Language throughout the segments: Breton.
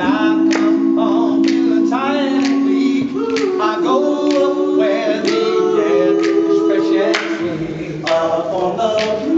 on the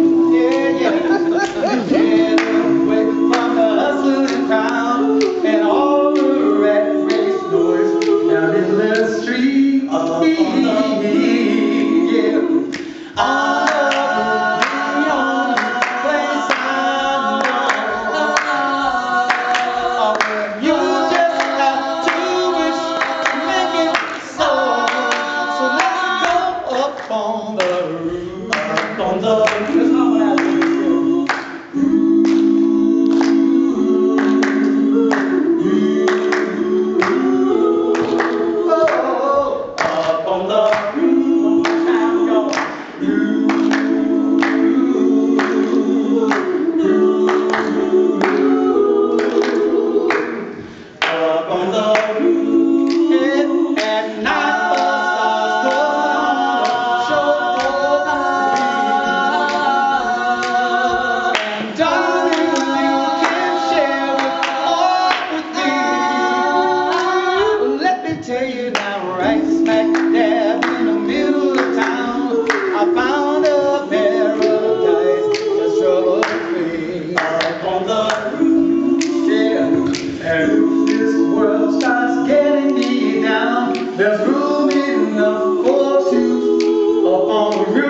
ondan du du du du du du du du du du du And if this world starts getting me down. There's room enough for two upon the roof.